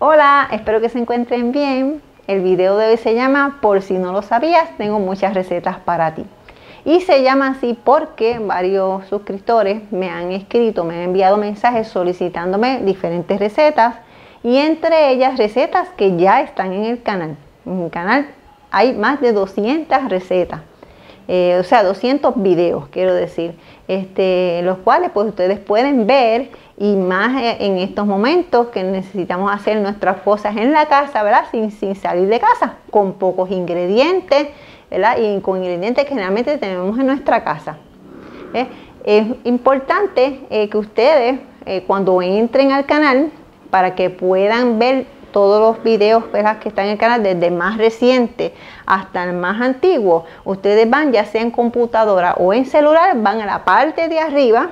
Hola, espero que se encuentren bien. El video de hoy se llama Por si no lo sabías, tengo muchas recetas para ti. Y se llama así porque varios suscriptores me han escrito, me han enviado mensajes solicitándome diferentes recetas y entre ellas recetas que ya están en el canal. En el canal hay más de 200 recetas. Eh, o sea, 200 videos, quiero decir, este, los cuales pues ustedes pueden ver y más e, en estos momentos que necesitamos hacer nuestras cosas en la casa, ¿verdad? Sin, salir de casa, con pocos ingredientes, ¿verdad? Y con ingredientes que generalmente tenemos en nuestra casa. ¿eh? Es importante eh, que ustedes cuando entren al canal, para que puedan ver todos los videos que están en el canal, desde más reciente hasta el más antiguo, ustedes van ya sea en computadora o en celular, van a la parte de arriba,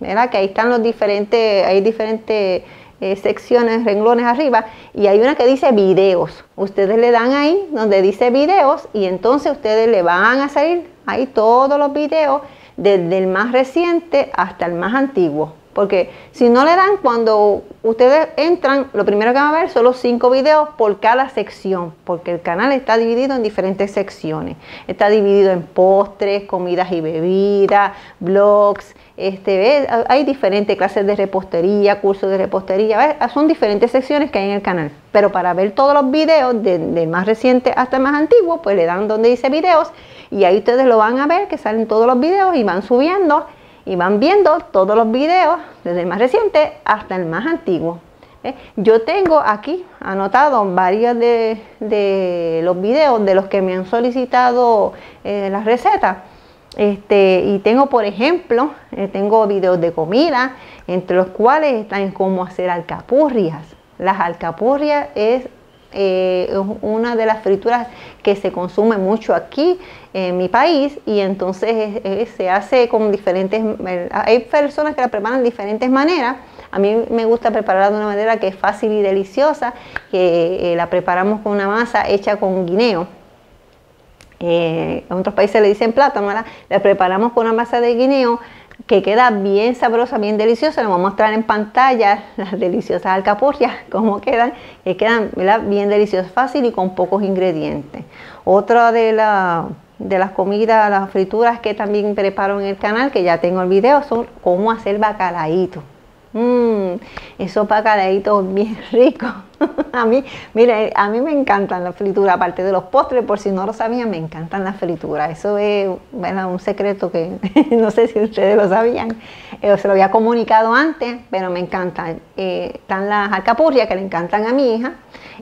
¿verdad? que ahí están los diferentes, hay diferentes eh, secciones, renglones arriba, y hay una que dice videos. Ustedes le dan ahí donde dice videos y entonces ustedes le van a salir ahí todos los videos desde el más reciente hasta el más antiguo. Porque si no le dan, cuando ustedes entran, lo primero que van a ver son los cinco videos por cada sección, porque el canal está dividido en diferentes secciones. Está dividido en postres, comidas y bebidas, blogs, este, hay diferentes clases de repostería, cursos de repostería, son diferentes secciones que hay en el canal. Pero para ver todos los videos, del más reciente hasta más antiguo, pues le dan donde dice videos y ahí ustedes lo van a ver, que salen todos los videos y van subiendo y van viendo todos los videos, desde el más reciente hasta el más antiguo. ¿eh? Yo tengo aquí anotado varios de, los videos de los que me han solicitado eh, las recetas. Este, y tengo, por ejemplo, eh, tengo videos de comida, entre los cuales están cómo hacer alcapurrias. Las alcapurrias es eh, una de las frituras que se consume mucho aquí en mi país y entonces se hace con diferentes, hay personas que la preparan de diferentes maneras. A mí me gusta prepararla de una manera que es fácil y deliciosa, que eh, la preparamos con una masa hecha con guineo. Eh, en otros países le dicen plátano, La preparamos con una masa de guineo que queda bien sabrosa, bien deliciosa. Les voy a mostrar en pantalla las deliciosas alcapurrias, cómo quedan, que quedan bien deliciosas, fácil y con pocos ingredientes. Otra de, de las comidas, las frituras que también preparo en el canal, que ya tengo el video, son cómo hacer bacalaíto. Mmm, esos bacalaitos bien ricos. a mí, mire, a mí me encantan las frituras, aparte de los postres, por si no lo sabían, me encantan las frituras. Eso es un secreto que no sé si ustedes lo sabían. Eh, se lo había comunicado antes, pero me encantan. Eh, están las alcapurrias que le encantan a mi hija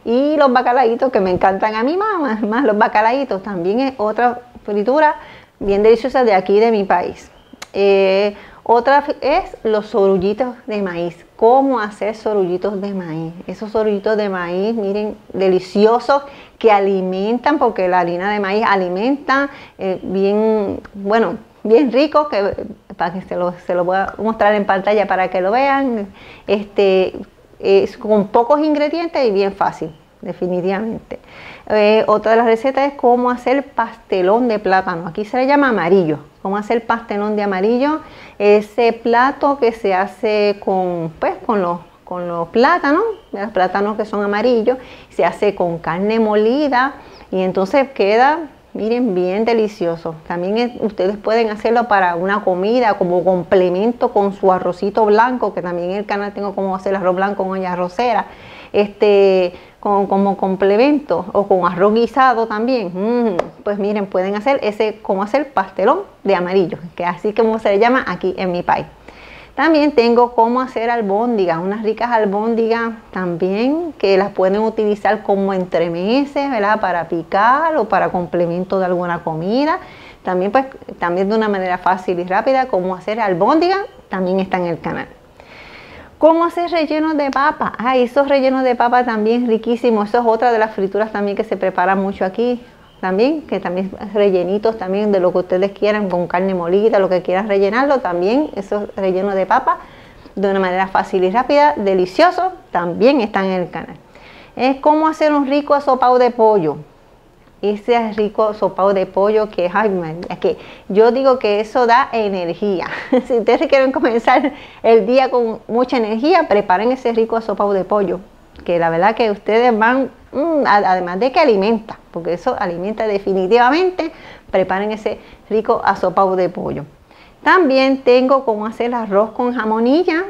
y los bacalaitos que me encantan a mi mamá. Más los bacalaitos también es otra fritura bien deliciosa de aquí de mi país. Eh, otra es los sorullitos de maíz. ¿Cómo hacer sorullitos de maíz? Esos sorullitos de maíz, miren, deliciosos, que alimentan, porque la harina de maíz alimenta eh, bien, bueno, bien rico, que, para que se lo, se voy a mostrar en pantalla para que lo vean. Este, es con pocos ingredientes y bien fácil definitivamente. Eh, otra de las recetas es cómo hacer pastelón de plátano. Aquí se le llama amarillo. Cómo hacer pastelón de amarillo. Ese plato que se hace con, pues, con los con los plátanos, los plátanos que son amarillos, se hace con carne molida y entonces queda, miren, bien delicioso. También ustedes pueden hacerlo para una comida como complemento con su arrocito blanco, que también en el canal tengo cómo hacer arroz blanco con olla arrocera. Este, como complemento o con arroz guisado también, mm, pues miren, pueden hacer ese, como hacer pastelón de amarillo, que así como se le llama aquí en mi país. También tengo cómo hacer albóndigas, unas ricas albóndigas también que las pueden utilizar como entremeses, ¿verdad? Para picar o para complemento de alguna comida. También pues también de una manera fácil y rápida cómo hacer albóndigas también está en el canal. ¿Cómo hacer rellenos de papa? Ah, esos rellenos de papa también riquísimos. Eso es otra de las frituras también que se prepara mucho aquí. También, que también rellenitos también de lo que ustedes quieran, con carne molida, lo que quieran rellenarlo. También esos rellenos de papa de una manera fácil y rápida, delicioso, también están en el canal. Es cómo hacer un rico asopado de pollo ese rico sopado de pollo que, ay, que yo digo que eso da energía. si ustedes quieren comenzar el día con mucha energía, preparen ese rico sopado de pollo que la verdad que ustedes van, mm, además de que alimenta, porque eso alimenta definitivamente, preparen ese rico asopado de pollo. También tengo cómo hacer arroz con jamonilla,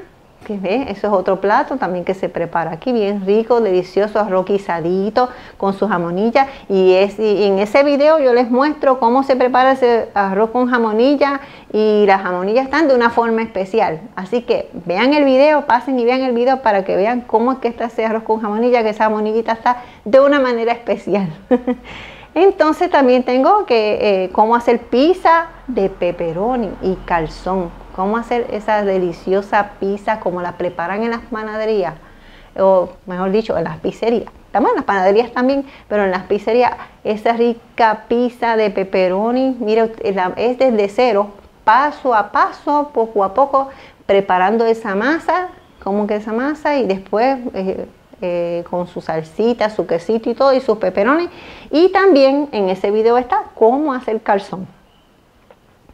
que ve, eso es otro plato también que se prepara aquí, bien rico, delicioso, arroz guisadito con su jamonilla. Y, es, en ese video yo les muestro cómo se prepara ese arroz con jamonilla y las jamonillas están de una forma especial. Así que vean el video, pasen y vean el video para que vean cómo es que está ese arroz con jamonilla, que esa jamonillita está de una manera especial. Entonces también tengo que eh, cómo hacer pizza de pepperoni y calzón. Cómo hacer esa deliciosa pizza como la preparan en las panaderías. O mejor dicho, en las pizzerías. Estamos en las panaderías también, pero en las pizzerías esa rica pizza de pepperoni, mira, es desde cero, paso a paso, poco a poco, preparando esa masa, como que esa masa y después... Eh, eh, con su salsita, su quesito y todo, y sus peperones. Y también en ese video está cómo hacer calzón.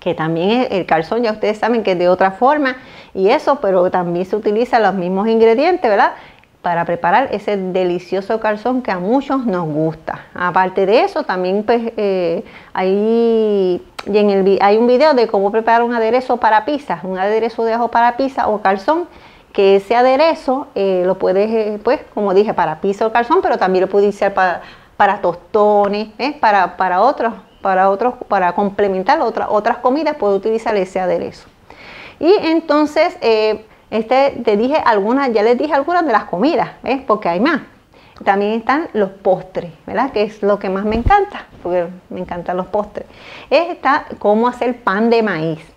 Que también el calzón, ya ustedes saben que es de otra forma y eso, pero también se utilizan los mismos ingredientes, ¿verdad? Para preparar ese delicioso calzón que a muchos nos gusta. Aparte de eso, también pues eh, hay, en el, hay un video de cómo preparar un aderezo para pizza, un aderezo de ajo para pizza o calzón que ese aderezo eh, lo puedes, eh, pues, como dije, para piso o calzón, pero también lo puedes usar para, para tostones, para, para otros, para otros, para complementar otras otras comidas, puedes utilizar ese aderezo. Y entonces, este, te dije algunas, ya les dije algunas de las comidas. Porque hay más. También están los postres, ¿verdad? Que es lo que más me encanta, porque me encantan los postres. Está cómo hacer pan de maíz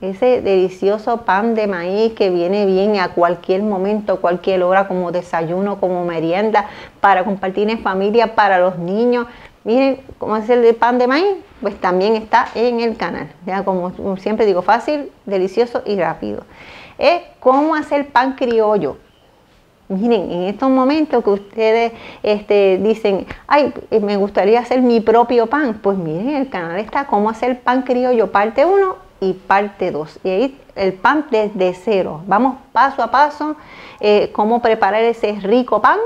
ese delicioso pan de maíz que viene bien a cualquier momento, cualquier hora, como desayuno, como merienda, para compartir en familia, para los niños. Miren cómo es el pan de maíz, pues también está en el canal. Ya como siempre digo, fácil, delicioso y rápido. Es cómo hacer pan criollo. Miren, en estos momentos que ustedes este, dicen, ay, me gustaría hacer mi propio pan, pues miren, el canal está cómo hacer pan criollo, parte 1 y parte 2. Y ahí el pan desde cero. Vamos paso a paso eh, cómo preparar ese rico pan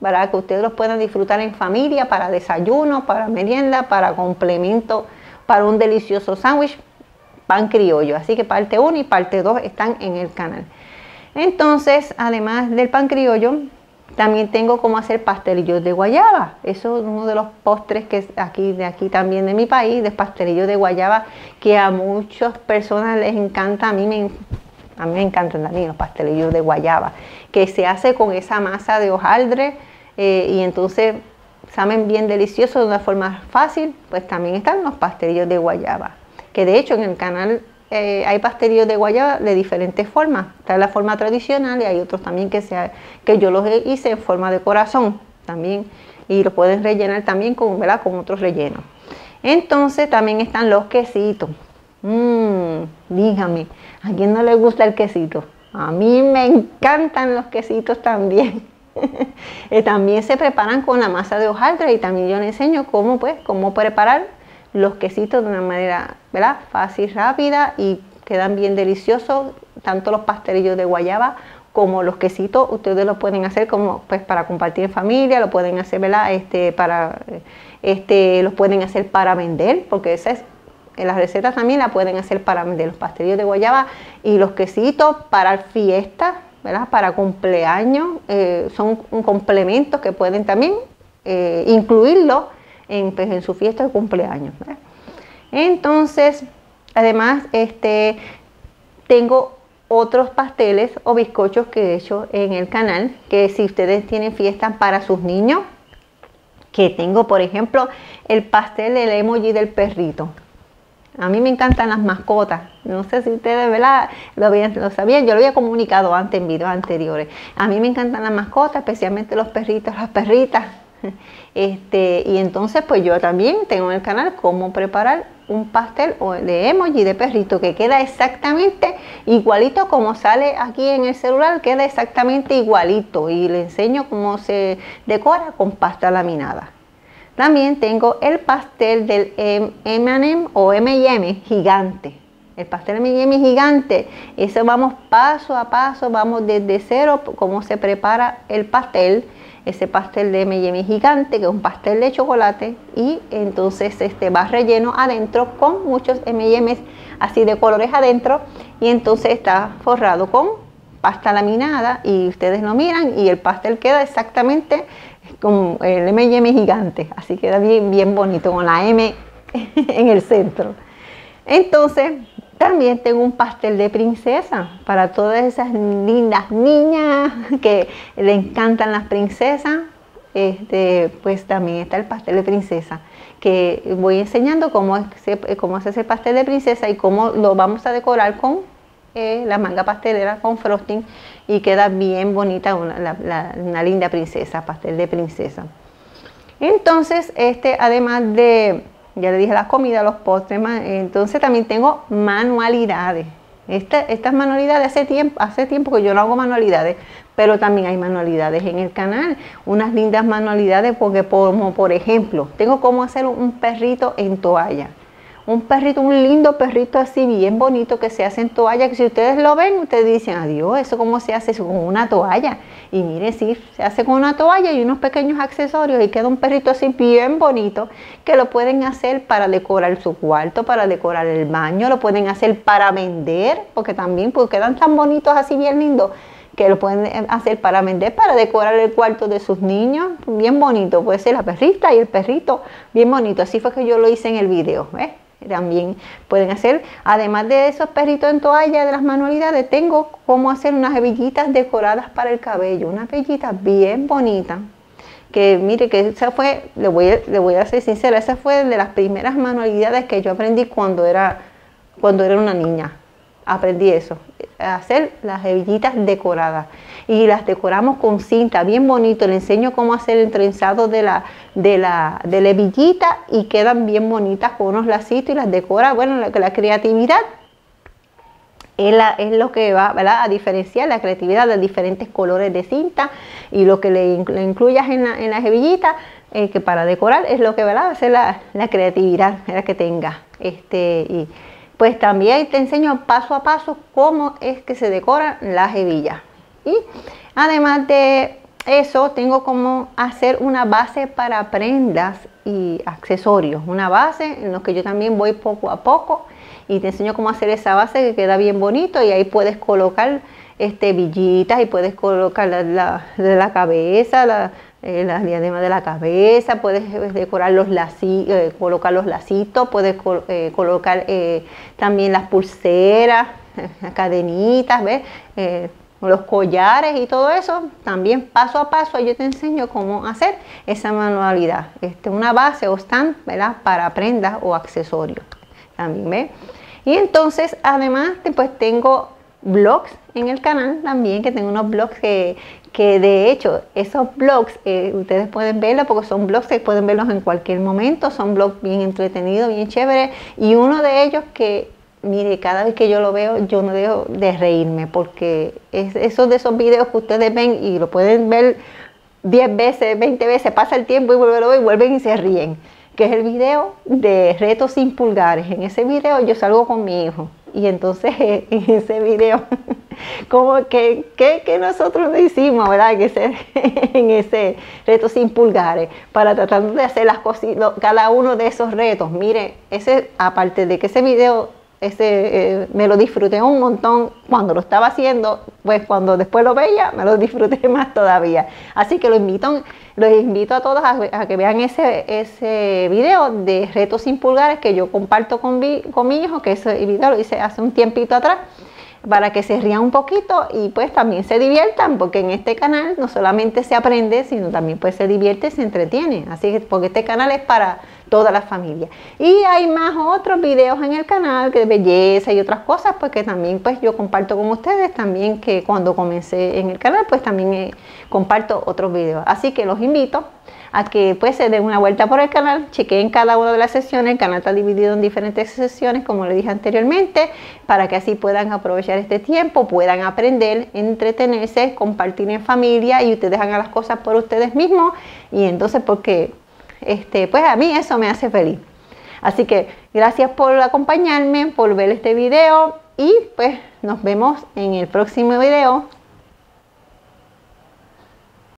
para que ustedes lo puedan disfrutar en familia, para desayuno, para merienda, para complemento, para un delicioso sándwich, pan criollo. Así que parte 1 y parte 2 están en el canal. Entonces, además del pan criollo, también tengo cómo hacer pastelillos de guayaba. Eso es uno de los postres que aquí, de aquí también de mi país, de pastelillos de guayaba, que a muchas personas les encanta. A mí me, a mí me encantan también los pastelillos de guayaba, que se hace con esa masa de hojaldre eh, y entonces saben bien deliciosos de una forma fácil. Pues también están los pastelillos de guayaba, que de hecho en el canal eh, hay pastelillos de guayaba de diferentes formas. Está la forma tradicional y hay otros también que, sea, que yo los hice en forma de corazón también y lo pueden rellenar también con, ¿verdad? con otros rellenos. Entonces también están los quesitos. Mmm, dígame, ¿a quién no le gusta el quesito? A mí me encantan los quesitos también. Eh, también se preparan con la masa de hojaldre y también yo les enseño cómo, pues, cómo preparar los quesitos de una manera ¿verdad? fácil, rápida y quedan bien deliciosos, tanto los pastelillos de guayaba como los quesitos, ustedes lo pueden hacer como pues para compartir en familia, lo pueden hacer, ¿verdad? Este, para, este, los pueden hacer para vender, porque esa es, en las recetas también la pueden hacer para vender, los pastelillos de guayaba y los quesitos para fiestas, Para cumpleaños, eh, son un complemento que pueden también eh, incluirlo pues, en, su fiesta de cumpleaños. Entonces, además, este, tengo otros pasteles o bizcochos que he hecho en el canal, que si ustedes tienen fiestas para sus niños, que tengo, por ejemplo, el pastel del emoji del perrito. A mí me encantan las mascotas. No sé si ustedes Lo, lo sabían, yo lo había comunicado antes en videos anteriores. A mí me encantan las mascotas, especialmente los perritos, las perritas. Este, y entonces pues yo también tengo en el canal cómo preparar un pastel de emoji de perrito que queda exactamente igualito como sale aquí en el celular, queda exactamente igualito y le enseño cómo se decora con pasta laminada. También tengo el pastel del M&M o M&M gigante. El pastel M&M gigante, eso vamos paso a paso, vamos desde cero, cómo se prepara el pastel ese pastel de M&M gigante, que es un pastel de chocolate, y entonces este va relleno adentro con muchos M&M's así de colores adentro, y entonces está forrado con pasta laminada, y ustedes lo miran, y el pastel queda exactamente como el M&M gigante, así queda bien, bien bonito, con la M en el centro. Entonces, también tengo un pastel de princesa para todas esas lindas niñas que le encantan las princesas. Este, pues también está el pastel de princesa, que voy enseñando cómo, cómo hace ese pastel de princesa y cómo lo vamos a decorar con la manga pastelera con frosting y queda bien bonita una, linda princesa, pastel de princesa. Entonces, este, además de ya le dije las comidas, los postres, entonces también tengo manualidades. estas manualidades, hace tiempo, hace tiempo que yo no hago manualidades, pero también hay manualidades en el canal, unas lindas manualidades, porque como por ejemplo, tengo cómo hacer un perrito en toalla un perrito, un lindo perrito así bien bonito que se hace en toalla, que si ustedes lo ven, ustedes dicen, adiós, eso cómo se hace con una toalla. Y mire, sí, se hace con una toalla y unos pequeños accesorios y queda un perrito así bien bonito que lo pueden hacer para decorar su cuarto, para decorar el baño, lo pueden hacer para vender, porque también pues, quedan tan bonitos así bien lindos que lo pueden hacer para vender, para decorar el cuarto de sus niños, bien bonito, puede ser la perrita y el perrito, bien bonito, así fue que yo lo hice en el video, ¿ves? También pueden hacer. Además de esos perritos en toalla de las manualidades, tengo cómo hacer unas hebillitas decoradas para el cabello, una hebillita bien bonita. Que mire que esa fue, le voy, le voy a ser sincera, esa fue de las primeras manualidades que yo aprendí cuando era, cuando era una niña. Aprendí eso, hacer las hebillitas decoradas y las decoramos con cinta, bien bonito. Le enseño cómo hacer el trenzado de la, de la, de la hebillita y quedan bien bonitas con unos lacitos y las decora. Bueno, la, la creatividad es, es, lo que va a diferenciar la creatividad de diferentes colores de cinta y lo que le, incluyas en la, en hebillita, eh, que para decorar es lo que va a hacer la, la creatividad la que tenga. Este, y, pues también te enseño paso a paso cómo es que se decoran las hebillas. Y además de eso, tengo como hacer una base para prendas y accesorios. Una base en lo que yo también voy poco a poco y te enseño cómo hacer esa base que queda bien bonito y ahí puedes colocar este, villitas y puedes colocar la, de la cabeza, la, eh, las diademas de la cabeza, puedes eh, decorar los lacitos, eh, colocar los lacitos, puedes colocar también las pulseras, las cadenitas, ¿ves? Los collares y todo eso, también paso a paso yo te enseño cómo hacer esa manualidad. Este, una base o stand, ¿verdad? Para prendas o accesorios. También, ¿ves? Y entonces, además, pues tengo blogs en el canal también, que tengo unos blogs que, que de hecho esos blogs eh, ustedes pueden verlos porque son blogs que pueden verlos en cualquier momento, son blogs bien entretenidos, bien chéveres y uno de ellos que mire, cada vez que yo lo veo yo no dejo de reírme porque es esos de esos videos que ustedes ven y lo pueden ver 10 veces, 20 veces, pasa el tiempo y vuelven, y vuelven y se ríen, que es el video de retos sin pulgares. En ese video yo salgo con mi hijo y entonces en ese video, como que, que, nosotros hicimos, ¿verdad? En ese, en ese reto sin pulgares, para tratar de hacer las cosas, cada uno de esos retos. Mire, ese, aparte de que ese video ese, eh, me lo disfruté un montón cuando lo estaba haciendo, pues cuando después lo veía, me lo disfruté más todavía. Así que lo invito, los invito a todos a, que vean ese, ese video de retos sin pulgares que yo comparto con con mi hijo, que ese video lo hice hace un tiempito atrás para que se rían un poquito y pues también se diviertan, porque en este canal no solamente se aprende, sino también pues se divierte y se entretiene. Así que porque este canal es para toda la familia. Y hay más otros videos en el canal que de belleza y otras cosas, pues que también pues yo comparto con ustedes, también que cuando comencé en el canal pues también eh, comparto otros videos. Así que los invito a que pues se den una vuelta por el canal, chequeen cada una de las sesiones, el canal está dividido en diferentes sesiones como le dije anteriormente, para que así puedan aprovechar este tiempo, puedan aprender, entretenerse, compartir en familia y ustedes hagan las cosas por ustedes mismos y entonces porque este, pues a mí eso me hace feliz. Así que gracias por acompañarme, por ver este video y pues nos vemos en el próximo video.